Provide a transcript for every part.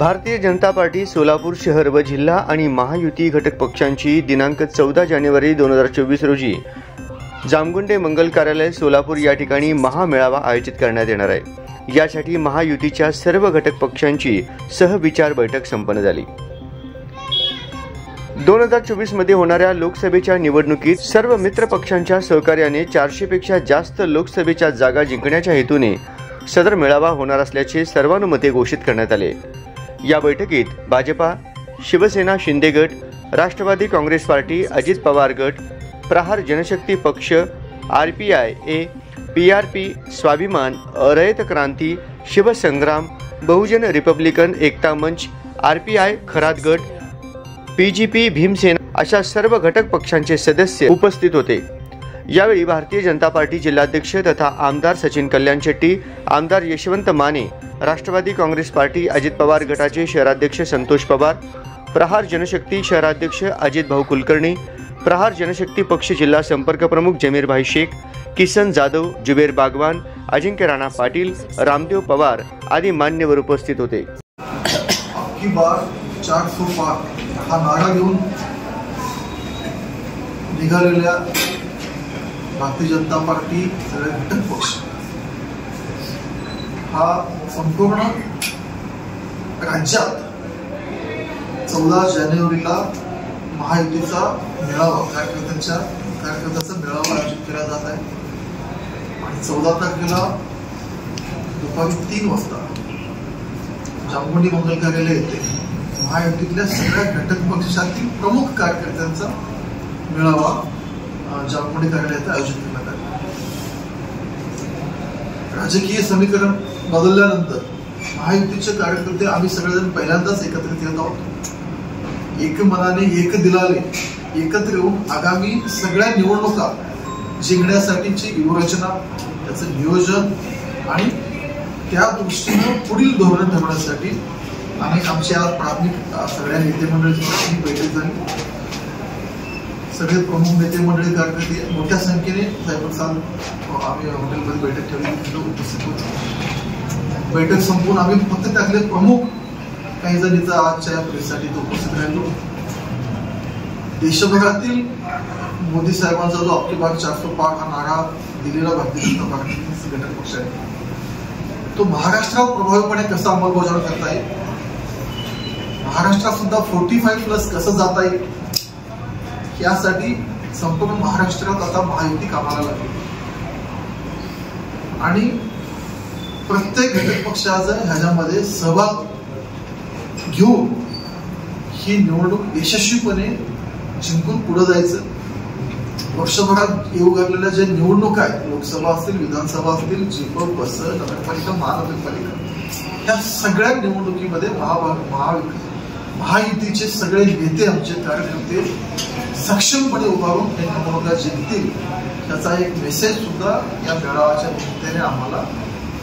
भारतीय जनता पार्टी सोलापूर शहर व जिल्हा आणि महायुती घटक पक्षांची दिनांक चौदा जानेवारी दोन हजार चोवीस रोजी जामगुंडे मंगल कार्यालय सोलापूर या ठिकाणी महामेळावा आयोजित करण्यात येणार आहे. यासाठी महायुतीच्या सर्व घटक पक्षांची सहविचार बैठक संपन्न झाली. दोन हजार चोवीसमध्ये होणाऱ्या लोकसभेच्या निवडणुकीत सर्व मित्र पक्षांच्या सहकार्याने चारशे पेक्षा जास्त लोकसभेच्या जागा जिंकण्याच्या हेतूने सदर मेळावा होणार असल्याचे सर्वानुमते घोषित करण्यात आले. या बैठकीत भाजपा शिवसेना शिंदे गट राष्ट्रवादी काँग्रेस पार्टी अजित पवार गट प्रहार जनशक्ती पक्ष R P I A P R P Swabhiman Rayat Kranti Shivsangram Bahujan Republican एकता मंच आर पी आय खरात गट पी जी पी भीमसेना अशा सर्व घटक पक्षांचे सदस्य उपस्थित होते. यावेळी भारतीय जनता पार्टी जिल्हाध्यक्ष तथा आमदार सचिन कल्याण शेट्टी आमदार यशवंत माने राष्ट्रवादी काँग्रेस पार्टी अजित पवार गटाचे शहराध्यक्ष संतोष पवार प्रहार जनशक्ती शहराध्यक्ष अजित भाऊ कुलकर्णी प्रहार जनशक्ती पक्ष जिल्हा संपर्क प्रमुख जमीरभाई शेख किसन जाधव जुबेर बागवान अजिंक्य राणा पाटील रामदेव पवार आदी मान्यवर उपस्थित होते. हा नारा घेऊन निघालेल्या भारतीय जनता पार्टी सगळे घटक पक्ष. हा संपूर्ण राज्यात चौदा जानेवारीला महायुतीचा मेळावा कार्यकर्त्यांच्या कार्यकर्त्याचा मेळावा आयोजित केला जात आहे. आणि चौदा तारखेला दुपारी तीन वाजता जामगुंडी मंगल कार्यालय येथे महायुतीतल्या सगळ्या घटक पक्षातील प्रमुख कार्यकर्त्यांचा मेळावा जामगुंडी कार्यालयात आयोजित करण्यात आला. राजकीय समीकरण बदलल्यानंतर महायुतीचे कार्यकर्ते आम्ही सगळेजण पहिल्यांदाच एकत्रित येत आहोत. एक मनाने एक दिलाने एकत्र येऊन आगामी सगळ्या निवडणुका जिंकण्यासाठीची व्यूहरचना त्याचं नियोजन आणि त्या दृष्टीनं पुढील धोरण ठरवण्यासाठी आम्ही आमची आज प्राथमिक सगळ्या नेते मंडळीची बैठक झाली. सगळे प्रमुख नेते मंडळी कार्यकर्ते मोठ्या संख्येने साहेब अ, आम्ही हॉटेलमध्ये बैठक ठेवली. उपस्थित होतो. बैठक संपून आम्ही फक्त त्यातले प्रमुख काही जणीचा आजच्या या परिस्थितीसाठी उपस्थित राहिलो. देशभरातील मोदी साहेबांचा जो आपली बाग चारशे पार हा नारा दिलेला भारतीय जनता पार्टी घटक पक्ष आहे तो महाराष्ट्रात प्रभावीपणे कसा अंमलबजावणी करता येईल महाराष्ट्रात सुद्धा फोर्टी फाईव्ह प्लस कसं जाता येईल यासाठी संपूर्ण महाराष्ट्रात आता महायुती कामाला लागली. आणि प्रत्येक घटक पक्षाचा ह्याच्यामध्ये सहभाग घेऊन ही निवडणूक यशस्वीपणे जिंकून पुढे जायचं. वर्षभरात येऊ घातलेल्या ज्या निवडणुका आहेत लोकसभा असतील विधानसभा असतील जिल्हा बस नगरपालिका महानगरपालिका ह्या सगळ्या निवडणुकीमध्ये महाभाग महा महायुतीचे सगळे नेते आमचे कार्यकर्ते सक्षमपणे उभारून हे निवडणुका जिंकतील त्याचा एक मेसेज सुद्धा या मेळाव्याच्या निमित्ताने आम्हाला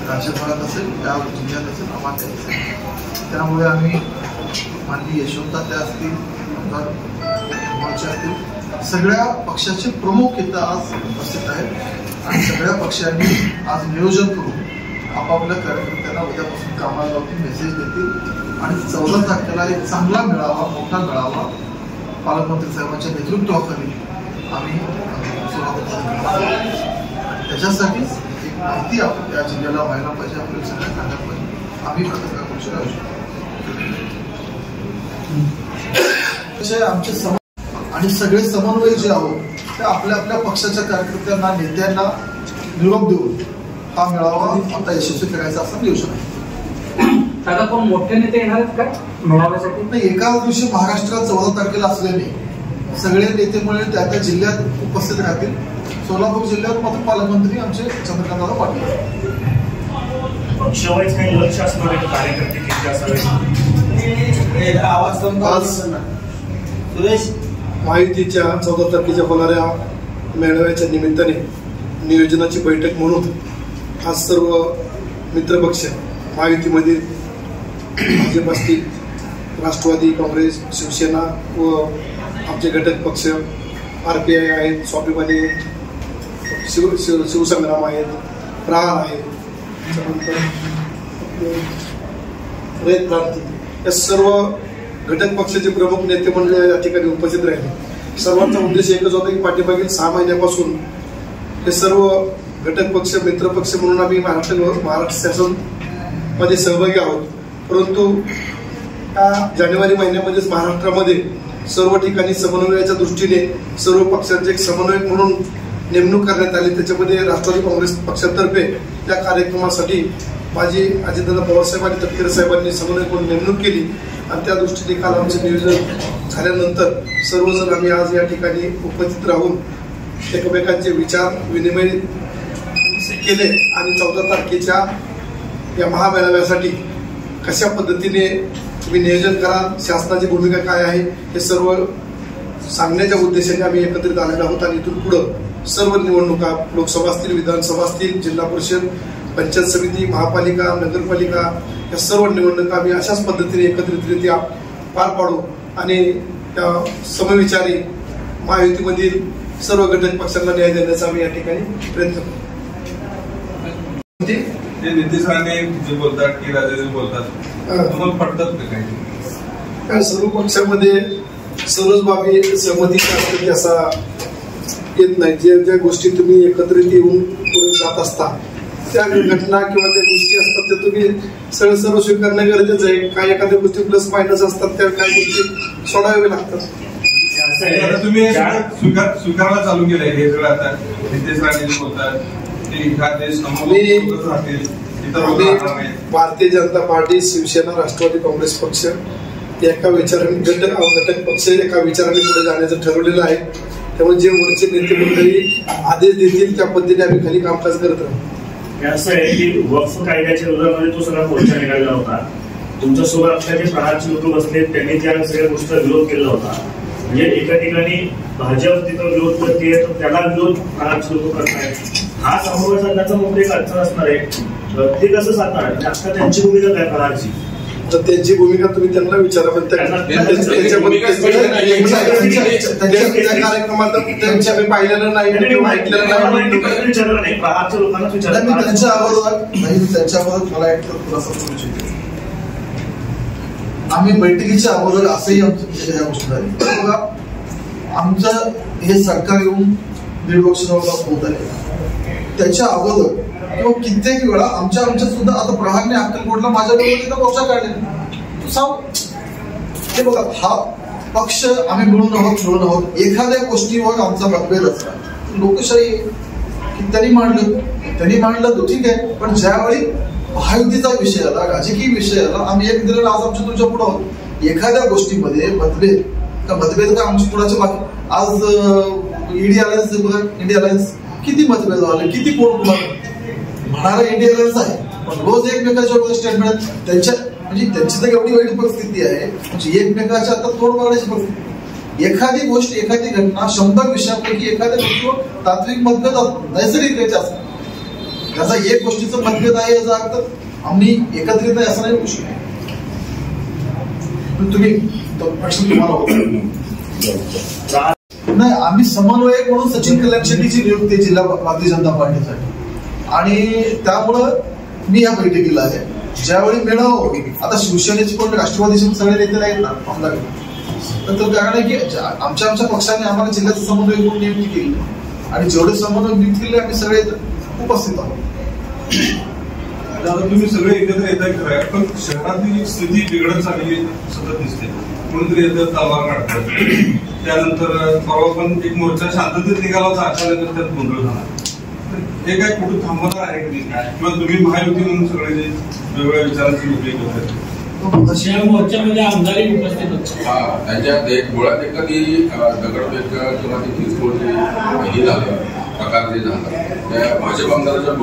राज्यभरात असेल त्या जिल्ह्यात असेल आम्हाला असेल. त्यामुळे आम्ही माननीय यशवंता त्या असतील आमदार असतील सगळ्या पक्षाचे प्रमुख इथं आज उपस्थित आहेत. आणि सगळ्या पक्षांनी आज नियोजन करून आपापल्या कार्यकर्त्यांना उद्यापासून कामाला लावून मेसेज देतील. आणि चौदा तारखेला एक चांगला मेळावा मोठा मेळावा पालकमंत्री साहेबांच्या नेतृत्वाखाली आम्ही सोलापूर त्याच्यासाठीच माहिती आपण या जिल्ह्याला व्हायला पाहिजे आपल्या सगळ्या सांगायला पाहिजे आम्ही आयोजित करू. आमचे सम आणि सगळे समन्वय जे आहोत ते आपल्या आपल्या पक्षाच्या कार्यकर्त्यांना नेत्यांना निरोप देऊन हा मेळावा आता यशस्वी करायचा असं नियोजन आहे दादा कोण मोठे नेते येणार आहेत काय मेळाव्यासाठी? नाही एकाच दिवशी महाराष्ट्रात चौदा तारखेला असल्याने सगळे नेते मंडळी त्या त्या जिल्ह्यात उपस्थित राहतील. सोलापूर जिल्ह्यात मात्र पालकमंत्री आमचे चंद्रकांतदादा पाटील. पक्षवाईज काही लक्ष असणार कार्यकर्ते किती असावे. आज सुरेश? महायुतीच्या चौदा तारखेच्या होणाऱ्या मेळाव्याच्या निमित्ताने नियोजनाची बैठक म्हणून आज सर्व मित्रपक्ष महायुतीमध्ये भाजप असतील राष्ट्रवादी काँग्रेस शिवसेना व आमचे घटक पक्ष आर पी आय आहेत स्वाभिमानी शिव शिव शिवसंग्राम आहेत प्रहार आहेत. त्याच्यानंतर रयत क्रांती या सर्व घटक पक्षाचे प्रमुख नेते मंडळी या ठिकाणी उपस्थित राहिले. सर्वांचा उद्देश एकच होता की पाठीमागील सहा महिन्यापासून हे सर्व घटक पक्ष मित्रपक्ष म्हणून आम्ही महाराष्ट्र महाराष्ट्र शासनमध्ये सहभागी आहोत. परंतु या जानेवारी महिन्यामध्येच महाराष्ट्रामध्ये सर्व ठिकाणी समन्वयाच्या दृष्टीने सर्व पक्षांचे एक समन्वयक म्हणून नेमणूक करण्यात आली. त्याच्यामध्ये राष्ट्रवादी काँग्रेस पक्षातर्फे या कार्यक्रमासाठी माझी अजितदादा पवारसाहेब आणि तटकरे साहेबांनी समन्वय करून नेमणूक केली. आणि त्या दृष्टीने काल आमचे नियोजन झाल्यानंतर सर्वजण आम्ही आज या ठिकाणी उपस्थित राहून एकमेकांचे विचार विनिमय केले आणि चौदा तारखेच्या या महामेळाव्यासाठी कशा पद्धतीने तुम्ही नियोजन करा शासनाची भूमिका काय आहे हे सर्व सांगण्याच्या उद्देशाने आम्ही एकत्रित आलेलो आहोत आणि इथून पुढं सर्व निवडणुका लोकसभा असतील विधानसभा असतील जिल्हा परिषद पंचायत समिती महापालिका नगरपालिका या सर्व निवडणुका आम्ही अशाच पद्धतीने एकत्रितरित्या पार पाडू आणि त्या समविचारी महायुतीमधील सर्व घटक पक्षांना न्याय देण्याचा आम्ही या ठिकाणी प्रयत्न करू नितीश राणे जे बोलतात की राजे जे बोलतात तुम्हाला का काही? सर्व पक्षामध्ये सर्वच बाबी की असा येत नाही. जे ज्या गोष्टी तुम्ही एकत्रित येऊन पुढे जात असता त्या घटना किंवा त्या गोष्टी असतात त्या तुम्ही सरळ सर्व स्वीकारणं गरजेचं आहे. काही एखाद्या गोष्टी प्लस मायनस असतात त्या काही गोष्टी सोडाव्या लागतात. असं आहे, आता तुम्ही ज्या- स्वीकार स्वीकारायला चालू केलंय हे सगळं आता नितेश राणे बोलतात हा देश राहतील नाहीत. भारतीय जनता पार्टी शिवसेना राष्ट्रवादी काँग्रेस पक्ष एका विचाराने घटक घटक पक्ष एका विचाराने पुढे जाण्याचं ठरवलेलं आहे. त्यामुळे जे वरचे नेते मंडळी आदेश देतील त्या पद्धतीने आम्ही खाली कामकाज करत राहू हे असं आहे की वक्फ कायद्याच्या विरोधामध्ये तो सगळा मोर्चा निघाला होता. तुमच्यासोबत आपल्या जे प्रहारचे लोक बसले त्यांनी त्या सगळ्या गोष्टीचा विरोध केला होता. म्हणजे एका ठिकाणी भाजप तिथं विरोध करते तर त्याला विरोध प्रहारचे लोक करतायत हा समोर साधण्याचा मुद्दा एक अडचण असणार आहे. ते कसं साधणार आणि आता त्यांची भूमिका काय प्रहारची? तर त्यांची भूमिका तुम्ही त्यांना विचारा पण त्यांच्या- मी पाहिलेलं नाही ऐकलेलं त्यांच्या अगोदर त्यांच्या अगोदर मला एक बोलू इच्छितो. आम्ही बैठकीच्या अगोदर असंही आमच्या ह्या गोष्टी झाली आमचं हे सरकार येऊन दीड वर्ष जवळपास होत आहे. त्याच्या अगोदर किंवा कित्येक वेळा आमच्या आमच्यात सुद्धा आता प्रहारने अक्कलकोटला माझ्या बरोबर तिथं मोर्चा काढले. तू सांग. हे बघा हा पक्ष आम्ही मिळून आहोत मिळून आहोत. एखाद्या गोष्टीवर आमचा मतभेद असला लोकशाही त्यांनी मांडलं त्यांनी मांडलं तो ठीक आहे. पण ज्यावेळी महायुतीचा विषय आला राजकीय विषय आला आम्ही एक दिलेला आज आमच्या तुमच्यापुढे आहोत. एखाद्या गोष्टीमध्ये मतभेद का मतभेद का आमच्या कुणाच्या बाकी आज ईडी अलायन्स बघा इंडिया अलायन्स किती मतभेद झाले किती कोण कुणाला म्हणाला इंडिया अलायन्स आहे. पण रोज एकमेकाच्या विरोधात स्टेटमेंट त्यांच्या म्हणजे त्यांची तर एवढी वाईट परिस्थिती आहे. म्हणजे एकमेकाच्या आता तोड मारण्याची परिस्थिती. एखादी गोष्ट एखादी घटना शंभर विषयापैकी एखाद्या गोष्टीवर तात्विक मतभेद असतो नैसर्गिकरित्या असतो. त्याचा एक गोष्टीचं मतभेद आहे याचा अर्थ आम्ही एकत्रित नाही असं नाही पण तुम्ही प्रश्न तुम्हाला होता. नाही आम्ही समन्वयक म्हणून सचिन कल्याण शेट्टीची नियुक्ती आहे जिल्हा भारतीय जनता पार्टीसाठी. आणि त्यामुळं मी या बैठकीला आहे. ज्यावेळी मेळावा आता शिवसेनेचे कोण राष्ट्रवादीचे सगळे नेते नाहीत ना आमदार. तर कारण आहे की आमच्या आमच्या पक्षाने आम्हाला जिल्ह्याचा समन्वय म्हणून नियुक्ती केली. आणि जेवढे समन्वय नियुक्त केले आम्ही सगळे उपस्थित आहोत. आता तुम्ही सगळे एकत्र येत आहे खरं आहे, पण शहरातली स्थिती बिघडत चाललेली सतत दिसते. कोणीतरी येतात तलवार काढतात त्यानंतर परवा पण एक मोर्चा शांततेत निघाला होता अचानक त्यात गोंधळ झाला. हे काय कुठं थांबवणार आहे काय किंवा तुम्ही महायुती म्हणून सगळे जे वेगवेगळ्या विचारांची आहेत. या मोर्चामध्ये आमदारही उपस्थित होते. हा त्याच्यात एक एखादी दगडफेक किंवा ती हे झालं प्रकार जे झाला त्या भाजप आमदाराच्या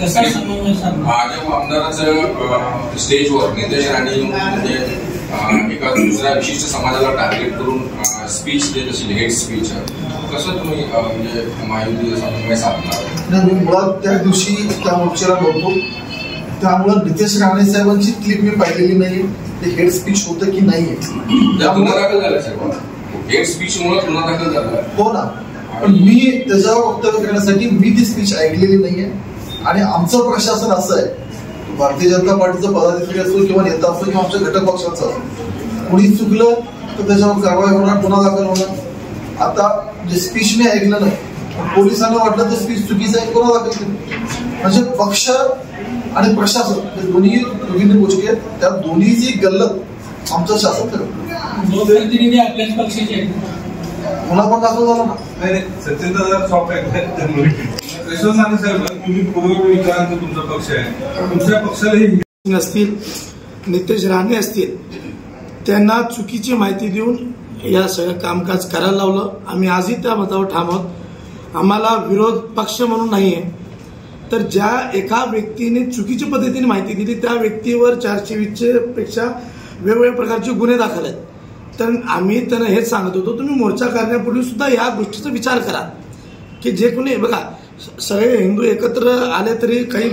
कसा समन्वय साधला? भाजप आमदाराचं स्टेजवर नितेश राणे म्हणजे एका दुसऱ्या विशिष्ट समाजाला टार्गेट करून स्पीच देत असेल हेट स्पीच कसं तुम्ही म्हणजे समन्वय साधणार? नाही, मी मुळात त्या दिवशी त्या मोर्चाला नव्हतो. त्यामुळं नितेश राणे साहेबांची क्लिप मी पाहिलेली नाही ते हेड स्पीच होतं की त्या गुन्हा दाखल झाला साहेब. हेट स्पीच मुळे गुन्हा दाखल झाला. हो ना. पण मी त्याच्यावर वक्तव्य करण्यासाठी मी ती स्पीच ऐकलेली नाहीये. आणि आमचं प्रशासन असं आहे भारतीय जनता पार्टीचं पदाधिकारी असो किंवा नेता असो किंवा आमच्या घटक पक्षाचं असो कुणी चुकलं तर त्याच्यावर कारवाई होणार गुन्हा दाखल होणार. आता जे स्पीच मी ऐकलं नाही पण पोलिसांना वाटलं तर स्पीच चुकीचं आहे गुन्हा दाखल केला. म्हणजे पक्ष आणि प्रशासन हे दोन्ही दोन्ही गोष्टी आहेत. त्या दोन्हीची गल्लत आमचं शासन करत लोकप्रतिनिधी आपल्याच पक्षाचे आहेत. मला पण दाखल झाला ना नाही सचिन दादा सॉफ्ट आहे साहेब तुम्ही पूर्व विचारांचा तुमचा पक्ष आहे. तुमच्या पक्षालाही असतील नितेश राणे असतील त्यांना चुकीची माहिती देऊन या सगळं कामकाज करायला लावलं. आम्ही आजही त्या मतावर ठाम आहोत. आम्हाला विरोध पक्ष म्हणून नाही आहे. तर ज्या एका व्यक्तीने चुकीच्या पद्धतीने माहिती दिली त्या व्यक्तीवर चारशे वीसचे पेक्षा वेगवेगळ्या प्रकारचे गुन्हे दाखल आहेत. तर आम्ही त्यांना हेच सांगत होतो तुम्ही मोर्चा करण्यापूर्वी सुद्धा या गोष्टीचा विचार करा. की जे कोणी बघा स- सगळे हिंदू एकत्र आले तरी काही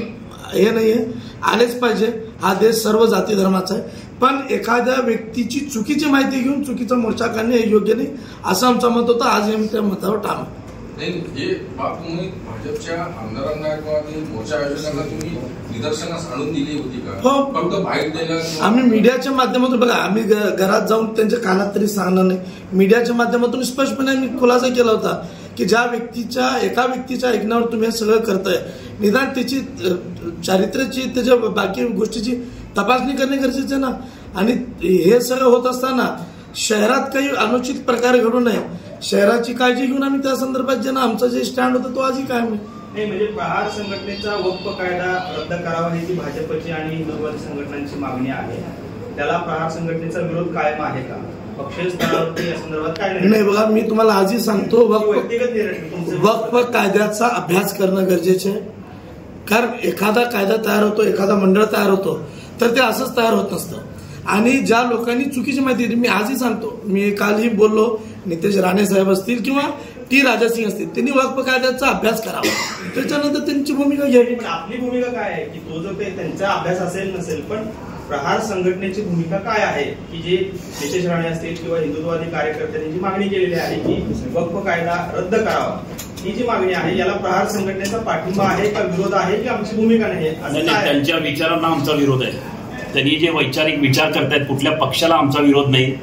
हे नाहीये. आलेच पाहिजे. हा देश सर्व जाती धर्माचा आहे. पण एखाद्या व्यक्तीची चुकीची माहिती घेऊन चुकीचा मोर्चा काढणे हे योग्य नाही. असं आमचं मत होतं. आज आम्ही त्या मतावर ठाम आहे. नाही हे बाब तुम्ही भाजपच्या आमदारांना किंवा मोर्चा आयोजकांना तुम्ही निदर्शनास आणून दिली होती का? हो. फक्त द्यायला किंवा- आम्ही मीडियाच्या माध्यमातून बघा आम्ही घरात जाऊन त्यांच्या कानात तरी सांगणार नाही. मीडियाच्या माध्यमातून स्पष्टपणे आम्ही खुलासा केला होता की ज्या व्यक्तीच्या एका व्यक्तीच्या ऐकण्यावर तुम्ही हे सगळं करताय. निदान त्याची चारित्र्याची त्याच्या बाकी गोष्टीची तपासणी करणे गरजेचं ना. आणि हे सगळं होत असताना शहरात काही अनुचित प्रकार घडू नये. शहराची काळजी घेऊन आम्ही त्या संदर्भात जे ना आमचा जे स्टँड होता तो आजही कायम आहे. नाही म्हणजे प्रहार संघटनेचा वक्फ कायदा रद्द करावा ही जी भाजपची आणि हिंदुत्ववादी संघटनांची मागणी आहे. त्याला प्रहार संघटनेचा विरोध कायम आहे का? पक्षीय स्तरावरती या संदर्भात काय नाही. बघा मी तुम्हाला आजही सांगतो वक्फ वक्फ कायद्याचा अभ्यास करणं गरजेचे आहे. कारण एखादा कायदा तयार होतो एखादा मंडळ तयार होतो तर ते असंच तयार होत नसतं. आणि ज्या लोकांनी चुकीची माहिती दिली मी आजही सांगतो. मी कालही बोललो नितेश राणे साहेब असतील किंवा टी राजासिंग असतील त्यांनी वक्फ कायद्याचा अभ्यास करावा. त्याच्यानंतर त्यांची भूमिका घ्यावी. पण आपली भूमिका काय आहे? की तो जो काही त्यांचा अभ्यास असेल नसेल पण प्रहार संघटनेची भूमिका काय आहे? की जे नितेश राणे असतील किंवा हिंदुत्ववादी कार्यकर्त्यांनी जी मागणी केलेली आहे की वक्फ कायदा रद्द करावा ही जी मागणी आहे याला प्रहार संघटनेचा पाठिंबा आहे का विरोध आहे की आमची भूमिका नाही? त्यांच्या विचारांना आमचा विरोध आहे. त्यांनी जे वैचारिक विचार करतायत कुठल्या पक्षाला आमचा विरोध नाही.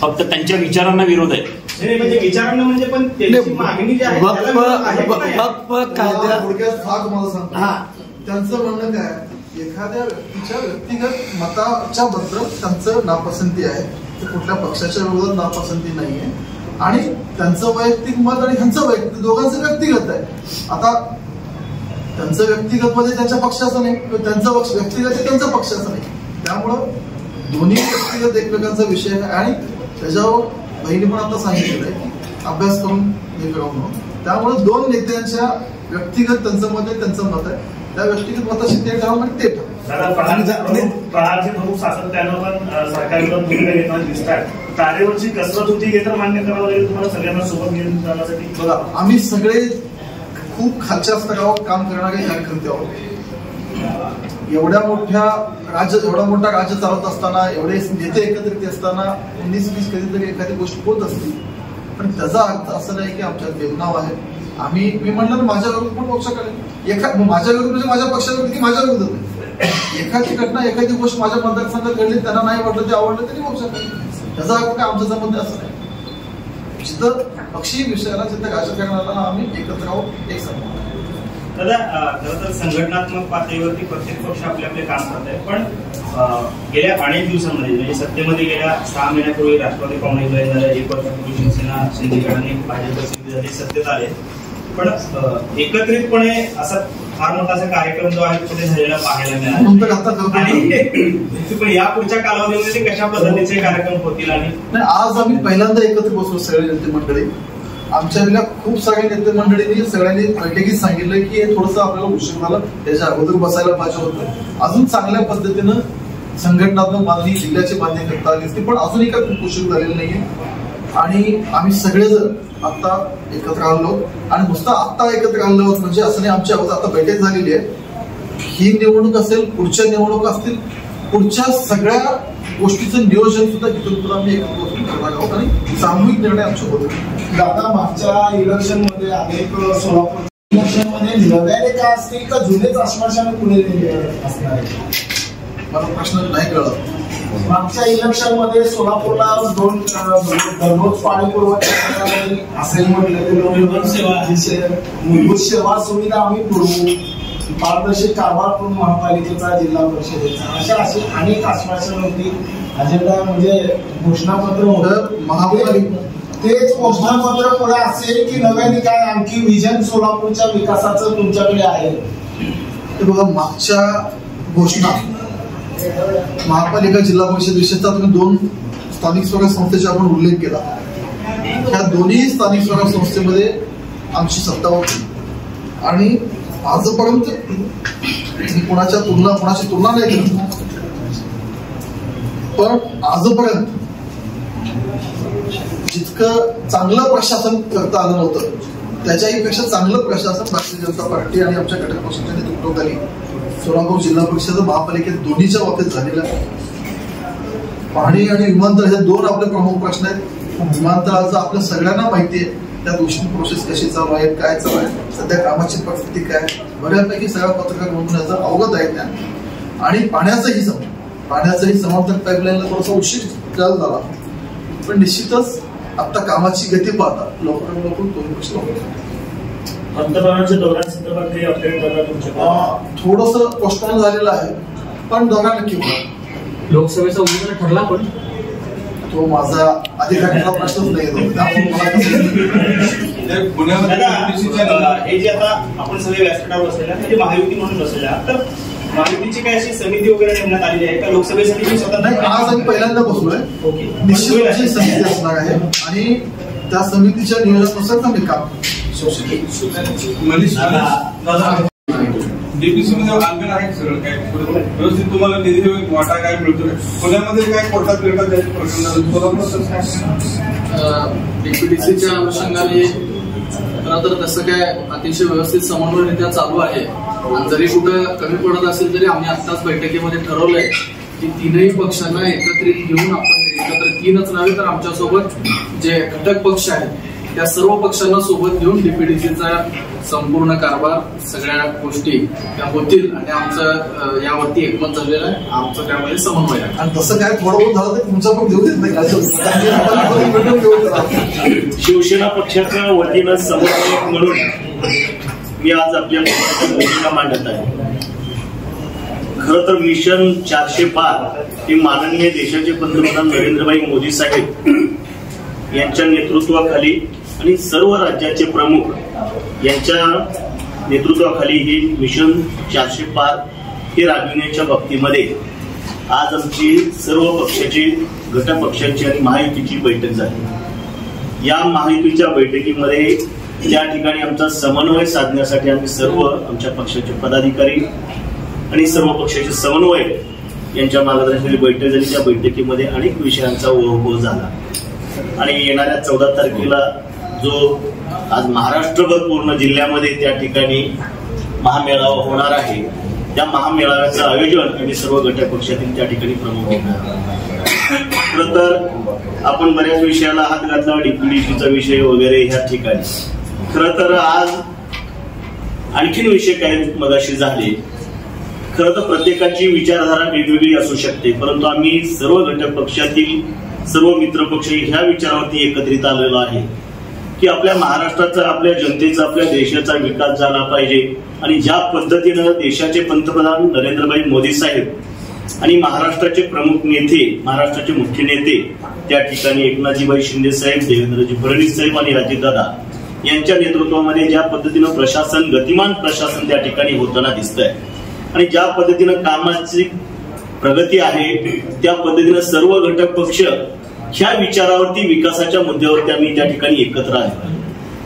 फक्त त्यांच्या विचारांना विरोध आहे. म्हणजे म्हणजे हा हा. त्यांचं म्हणणं काय एखाद्या व्यक्तीच्या व्यक्तिगत मताच्या बद्दल त्यांचं नापसंती आहे. ते कुठल्या पक्षाच्या विरोधात नापसंती नाहीये. आणि त्यांचं वैयक्तिक मत आणि ह्यांचं वैयक्तिक दोघांचं व्यक्तिगत आहे. आता त्यांचं व्यक्तिगत मध्ये त्यांच्या पक्षाचं नाही त्यांचं पक्ष व्यक्तिगत त्यांचं पक्षाचं नाही. त्यामुळं दोन्ही व्यक्तिगत एकमेकांचा विषय आहे आणि त्याच्यावर बहिणी पण आता सांगितलेलं आहे की अभ्यास करून हे म्हणून. त्यामुळे दोन नेत्यांच्या व्यक्तिगत त्यांचं मत आहे त्यांचं मत आहे. त्या व्यक्तिगत मताशी ते ठराव आणि ते ठराव दादा प्रहार प्रहारचे प्रमुख सातत्यानं पण अ, सरकारविरोधात भूमिका घेताना दिसतात. तारेवरची कसरत होती हे तर मान्य करावं लागेल तुम्हाला. सगळ्यांना सोबत घेऊन जाण्यासाठी. बघा आम्ही सगळे खूप खालच्या स्तरावर काम करणारे कार्यकर्ते आहोत. एवढ्या मोठ्या राज्य एवढा मोठा राज्य चालवत असताना एवढे नेते एकत्रित असताना उन्नीस वीस कधीतरी एखादी गोष्ट होत असते. पण त्याचा अर्थ असं नाही की आमच्यात भेदनाव आहे. आम्ही मी म्हणलं माझ्या विरुद्ध पण पक्ष करेल? एखा माझ्या विरुद्ध म्हणजे माझ्या पक्षाविरुद्ध की माझ्या विरुद्ध एखादी घटना एखादी गोष्ट माझ्या मतदारसंघात घडली त्यांना नाही वाटलं ते आवडलं तरी पक्ष करेल. त्याचा अर्थ काय? आमच्या संबंध असं नाही. जिथं पक्षी विषयाला जिथं राजकारणाला आम्ही एकत्र आहोत एक समोर दादा खरं तर संघटनात्मक पातळीवरती प्रत्येक पक्ष आपले आपले काम करत आहे पण गेल्या अनेक दिवसांमध्ये म्हणजे सत्तेमध्ये गेल्या सहा महिन्यापूर्वी राष्ट्रवादी काँग्रेस झाले एक वर्षापूर्वी शिवसेना शिंदे भाजप सत्तेत आले पण एकत्रितपणे असा फार मोठा असा कार्यक्रम जो आहे तो कुठे झालेला पाहायला मिळाला. आणि पण या पुढच्या कालावधीमध्ये कशा पद्धतीचे कार्यक्रम होतील आणि आज आम्ही पहिल्यांदा एकत्र बसलो सगळे नेते मंडळी. आमच्या खूप सगळ्या नेते मंडळींनी सगळ्यांनी बैठकीत सांगितलं की हे थोडंसं आपल्याला उशीर झाला. त्याच्या अगोदर बसायला पाहिजे होतं. अजून चांगल्या पद्धतीनं संघटनात्मक बांधणी जिल्ह्याची बांधणी करता आली असती पण अजूनही काय खूप उशीर झालेला नाहीये. आणि आम्ही सगळेजण आत्ता एकत्र आलो. आणि नुसतं आत्ता एकत्र आलो म्हणजे असं नाही आमची अगोदर आता बैठक झालेली आहे. ही निवडणूक असेल पुढच्या निवडणूक असतील पुढच्या सगळ्या गोष्टीचं नियोजन सुद्धा तिथून पुढे आम्ही एकत्र बसून करणार आहोत आणि सामूहिक निर्णय आमच्या होते दादा मागच्या इलेक्शनमध्ये अनेक सोलापूर इलेक्शनमध्ये नव्याने का असतील का जुनेच आश्वासन पुढे असणार आहे. मला प्रश्न नाही कळत. मागच्या इलेक्शनमध्ये सोलापूरला दोन दररोज पाणी पुरवठा असेल म्हटलं मूलभूत सेवा मूलभूत सेवा सुविधा आम्ही पुरवू. पारदर्शक कारभार करून महापालिकेचा जिल्हा परिषदेचा. अशा अशी अनेक आश्वासन होती. अजेंडा म्हणजे घोषणापत्र होतं. महापालिका तेच घोषणापत्र पुढे असेल की नव्याने काय आणखी विजन सोलापूरच्या विकासाचं तुमच्याकडे आहे. बघा मागच्या घोषणा महापालिका जिल्हा परिषद विशेषतः तुम्ही दोन स्थानिक स्वराज्य संस्थेचा आपण उल्लेख केला. ह्या दोन्ही स्थानिक स्वराज्य संस्थेमध्ये आमची सत्ता होती. आणि आजपर्यंत कोणाच्या तुलना कोणाची तुलना नाही करत पण आजपर्यंत जितकं चांगलं प्रशासन करता आलं नव्हतं त्याच्याही पेक्षा चांगलं प्रशासन भारतीय जनता पार्टी आणि आमच्या घटक पक्षाच्या नेतृत्वाखाली सोलापूर जिल्हा परिषद महापालिकेत दोन्हीच्या बाबतीत झालेलं आहे पाणी आणि विमानतळ हे दोन आपले प्रमुख प्रश्न आहेत. विमानतळाचं आपल्या सगळ्यांना माहिती आहे त्या गोष्टी प्रोसेस कशी चालू आहे काय चालू आहे सध्या कामाची परिस्थिती काय बऱ्यापैकी सगळ्या पत्रकार म्हणून अवगत आहे त्या आणि पाण्याचंही सम पाण्याचंही समांतर पाईपलाईनला थोडासा उशीर झाला. पण निश्चितच आता कामाची गती पाहता लवकरात लवकर दोन वर्ष पंतप्रधानांच्या दौऱ्यांसंदर्भात काही अपडेट झाला तुमच्याकडे थोडस पोस्टपोन झालेलं आहे पण दोघा नक्की होणार लोकसभेचा उमेदवार ठरला पण. तो माझा अधिकाऱ्याचा प्रश्नच नाही हे जे आता आपण सगळे व्यासपीठावर बसलेल्या म्हणजे महायुती म्हणून बसलेल्या तर महायुतीची काय अशी समिती वगैरे नेमण्यात आलेली आहे का? लोकसभेसाठी स्वतः नाही आज आम्ही पहिल्यांदा बसलोय. ओके. निश्चित अशी. समिती असणार आहे. आणि त्या समितीच्या नियोजनानुसार आम्ही काम डीपीसी मध्ये आहे सगळं काय? व्यवस्थित तुम्हाला निधी वाटा काय मिळतोय पुण्यामध्ये काय कोर्टात मिळतात त्याचे प्रकरण सोलापूर तसं काय डीपीडीसीच्या अनुषंगाने खरं तर तसं काय अतिशय व्यवस्थित समन्वयरित्या चालू आहे. आणि जरी कुठं कमी पडत असेल तरी आम्ही आत्ताच बैठकीमध्ये ठरवलंय की तीनही पक्षांना एकत्रित घेऊन आपण एकत्र तीनच नव्हे तर आमच्यासोबत जे घटक पक्ष आहेत त्या सर्व पक्षांना सोबत घेऊन डीपीडीसीचा संपूर्ण कारभार सगळ्या गोष्टी त्या होतील आणि आमचं यावरती एकमत झालेलं आहे. आमचं त्यामध्ये समन्वय आहे. आणि तसं काय थोडं बहुत झालं तर तुमचा पण देऊ देत नाही घेऊ. शिवसेना पक्षाच्या वतीनं समन्वयक म्हणून मी आज आपल्या पक्षाच्या भूमिका मांडत आहे. खरं तर मिशन चारशे पार हे माननीय देशाचे पंतप्रधान नरेंद्रभाई मोदी साहेब यांच्या नेतृत्वाखाली आणि सर्व राज्याचे प्रमुख यांच्या नेतृत्वाखाली हे मिशन चारशे पार हे राबविण्याच्या बाबतीमध्ये आज आमची सर्व पक्षाची घटक पक्षांची आणि महायुतीची बैठक झाली. या महायुतीच्या बैठकीमध्ये या ठिकाणी आमचा समन्वय साधण्यासाठी आम्ही सर्व आमच्या पक्षाचे पदाधिकारी आणि सर्व पक्षाचे समन्वय यांच्या मार्गदर्शनाची बैठक झाली. त्या बैठकीमध्ये अनेक विषयांचा ओघ झाला. आणि येणाऱ्या चौदा तारखेला जो आज महाराष्ट्रभर पूर्ण जिल्ह्यामध्ये त्या ठिकाणी महामेळावा होणार आहे त्या महामेळाव्याचं आयोजन आणि सर्व गटक पक्षातील त्या ठिकाणी प्रमुख घेणार खरं तर आपण बऱ्याच विषयाला हात घातला डिप्युटीचा विषय वगैरे ह्या ठिकाणी. खरं तर आज आणखीन विषय काय मगाशी झाले. खरं तर प्रत्येकाची विचारधारा वेगवेगळी असू शकते परंतु आम्ही सर्व घटक पक्षातील सर्व मित्र पक्ष ह्या विचारावरती एकत्रित आलेलो आहे की आपल्या महाराष्ट्राचा आपल्या जनतेचा आपल्या देशाचा विकास झाला पाहिजे. आणि ज्या पद्धतीनं देशाचे पंतप्रधान नरेंद्रभाई मोदी साहेब आणि महाराष्ट्राचे प्रमुख नेते महाराष्ट्राचे मुख्य नेते त्या ठिकाणी एकनाथजीभाई शिंदे साहेब देवेंद्रजी फडणवीस साहेब आणि अजितदादा यांच्या नेतृत्वामध्ये ज्या पद्धतीनं प्रशासन गतिमान प्रशासन त्या ठिकाणी होताना दिसतंय. आणि ज्या पद्धतीनं कामाची प्रगती आहे त्या पद्धतीनं सर्व घटक पक्ष ह्या विचारावरती विकासाच्या मुद्द्यावरती आम्ही त्या ठिकाणी एकत्र आहे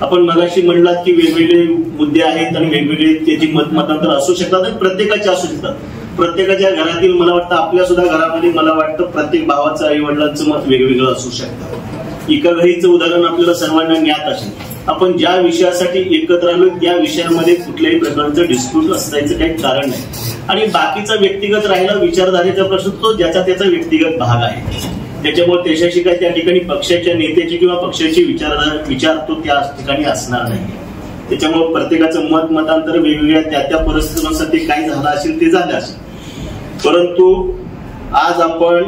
आपण मगाशी म्हणलात की वेगवेगळे मुद्दे आहेत आणि वेगवेगळे त्याची मत मतांतर असू शकतात आणि प्रत्येकाचे असू शकतात. प्रत्येकाच्या घरातील मला वाटतं आपल्या सुद्धा घरामध्ये मला वाटतं प्रत्येक भावाचं आई वडिलांचं मत वेगवेगळं असू शकतं. एका घरीचं उदाहरण आपल्याला सर्वांना ज्ञात असेल. आपण ज्या विषयासाठी एकत्र आलो त्या विषयामध्ये कुठल्याही प्रकारचं डिस्प्यूट असायचं काही कारण नाही. आणि बाकीचा व्यक्तिगत राहिला विचारधारेचा प्रश्न तो ज्याचा त्याचा व्यक्तिगत भाग आहे. त्याच्यामुळे त्याच्याशी काही त्या ठिकाणी पक्षाच्या नेत्याची किंवा पक्षाची विचारधारा विचार तो त्या ठिकाणी असणार नाही. त्याच्यामुळे प्रत्येकाचं मत मतांतर वेगवेगळ्या त्या त्या परिस्थितीनुसार ते काय झालं असेल ते झालं असेल. परंतु आज आपण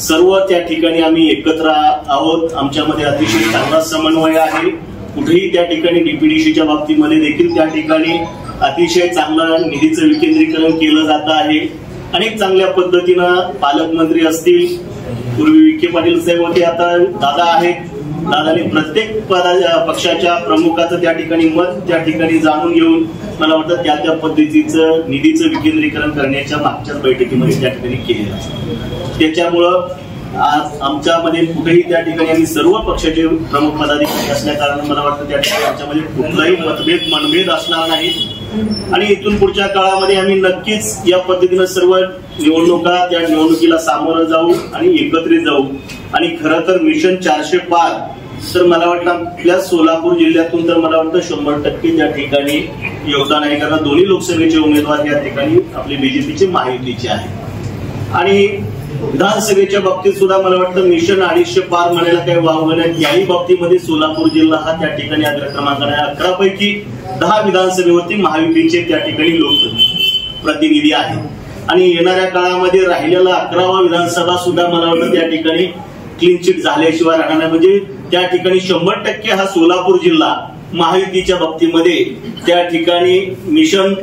सर्व त्या ठिकाणी आम्ही एकत्र आहोत. आमच्यामध्ये अतिशय चांगला समन्वय आहे. कुठेही त्या ठिकाणी डीपीडीसीच्या बाबतीमध्ये देखील त्या ठिकाणी अतिशय चांगलं निधीचं विकेंद्रीकरण केलं जात आहे. अनेक चांगल्या पद्धतीनं पालकमंत्री असतील. पूर्वी विखे पाटील साहेब होते आता दादा आहेत. दादाने प्रत्येक पदा पक्षाच्या प्रमुखाचं त्या ठिकाणी मत त्या ठिकाणी जाणून घेऊन मला वाटतं त्या त्या पद्धतीचं निधीचं विकेंद्रीकरण करण्याच्या मागच्याच बैठकीमध्ये त्या ठिकाणी केलेलं त्याच्यामुळं आज आमच्यामध्ये कुठेही त्या ठिकाणी आम्ही सर्व पक्षाचे प्रमुख पदाधिकारी असल्या कारण मला वाटतं त्या ठिकाणी आमच्यामध्ये कुठलाही मतभेद मनभेद असणार नाही. आणि इथून पुढच्या काळामध्ये आम्ही नक्कीच या पद्धतीनं सर्व निवडणुका त्या निवडणुकीला सामोरं जाऊ आणि एकत्रित जाऊ. आणि खरं तर मिशन चारशे पाच तर मला वाटतं आपल्या सोलापूर जिल्ह्यातून तर मला वाटतं शंभर टक्के त्या ठिकाणी योगदान आहे कारण दोन्ही लोकसभेचे उमेदवार या ठिकाणी आपले बीजेपीचे महायुतीचे आहेत. आणि विधानसभेच्या बाबतीत सुद्धा मला वाटतं मिशन अडीचशे पार म्हणायला काही वाव नाही. याही बाबतीमध्ये सोलापूर जिल्हा हा त्या ठिकाणी अग्र क्रमांकाने अकरा पैकी दहा विधानसभेवरती महायुतीचे त्या ठिकाणी लोक प्रतिनिधी आहेत. आणि येणाऱ्या काळामध्ये राहिलेला अकरावा विधानसभा सुद्धा मला वाटतं त्या ठिकाणी क्लीन चिट झाल्याशिवाय राहणार नाही. म्हणजे त्या ठिकाणी शंभर टक्के हा सोलापूर जिल्हा महायुतीच्या बाबतीमध्ये त्या ठिकाणी मिशन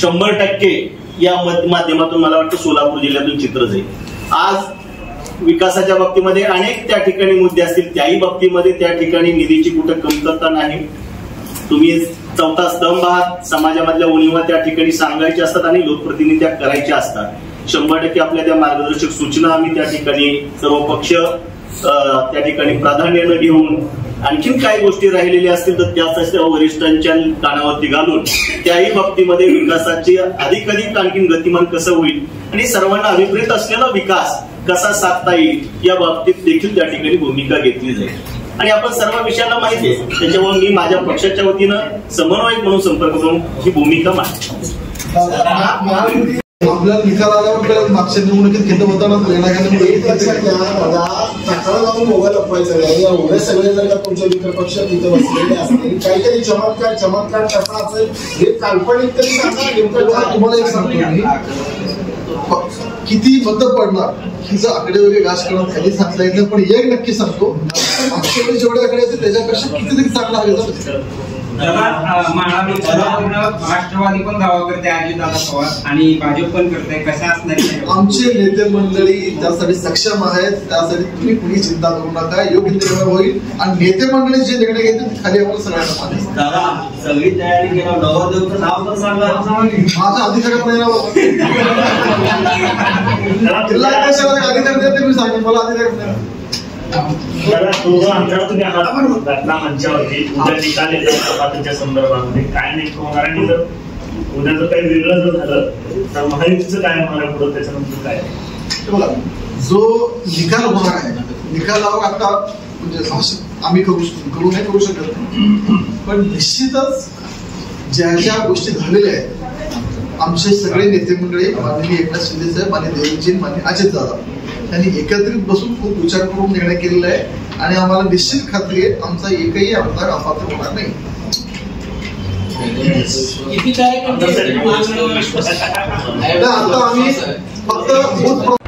शंभर टक्के या माध्यमातून मला वाटतं सोलापूर जिल्ह्यातून चित्र जाईल. आज विकासाच्या बाबतीमध्ये अनेक त्या ठिकाणी मुद्दे असतील त्याही बाबतीमध्ये त्या ठिकाणी निधीची कुठं कमतरता नाही. तुम्ही चौथा स्तंभ आहात समाजामधल्या उणीवा त्या ठिकाणी सांगायच्या असतात आणि लोकप्रतिनिधी त्या करायच्या असतात. शंभर टक्के आपल्या त्या मार्गदर्शक सूचना आम्ही त्या ठिकाणी सर्व पक्ष त्या ठिकाणी प्राधान्यानं घेऊन आणखीन काही गोष्टी राहिलेल्या असतील तर त्या वरिष्ठांच्या कानावरती घालून त्याही बाबतीमध्ये विकासाची अधिक अधिक आणखीन गतिमान कसं होईल आणि सर्वांना अभिप्रेत असलेला विकास कसा साधता येईल या बाबतीत देखील त्या ठिकाणी भूमिका घेतली जाईल. आणि आपण सर्व विषयांना माहिती आहे. त्याच्यामुळे मी माझ्या पक्षाच्या वतीनं समन्वयक म्हणून संपर्क करून ही भूमिका मांडतो. आपल्याला निकाल आल्यावर मागच्या निवडणुकीत घेत होताना एक मोबाईल अपवायचा नाही एवढे सगळे जर का तुमचे मित्रपक्ष तिथे बसलेले असतील काहीतरी चमत्कार चमत्कार कसा असेल हे काल्पनिक तरी सांगा नेमकं काय तुम्हाला एक सांगतो किती मत पडणार हिचं आकडे वगैरे घास करून खाली सांगता येत नाही पण एक नक्की सांगतो मागच्या जेवढे आकडे असते त्याच्यापेक्षा कितीतरी चांगला राष्ट्रवादी पण दावा करते अजितदादा पवार आणि भाजप पण करते कशा असणार? आमचे नेते मंडळी त्यासाठी सक्षम आहेत. त्यासाठी तुम्ही कुणी चिंता करू नका. योग्य निर्णय होईल. आणि नेते मंडळी जे निर्णय घेतील ते खाली आम्हाला सगळ्यांना आहे. दादा सगळी तयारी नवरदेवचं नाव तर सांगा. माझ्या अधिकारात नाही अधिकार देते मी सांगेन. मला अधिकार नाही मला दोघं अंतराळ तुम्ही आहात घटना मंचावरती उद्या निकाल येतात कपातीच्या संदर्भामध्ये. काय नेमकं होणार आणि जर उद्या जर काही वेगळं जर झालं तर महायुतीचं काय होणार आहे पुढं? त्याच्यानंतर काय? बघा जो निकाल होणार आहे निकालावर आता म्हणजे आम्ही करू शकतो करू नाही करू शकत. पण निश्चितच ज्या ज्या गोष्टी झालेल्या आहेत आमचे सगळे नेते मंडळी माननीय एकनाथ शिंदे साहेब आणि देवजी मान्य अजित दादा त्यांनी एकत्रित बसून खूप विचार करून निर्णय केलेला आहे आणि आम्हाला निश्चित खात्री आहे आमचा एकही आमदार अपात्र होणार नाही. आता आम्ही फक्त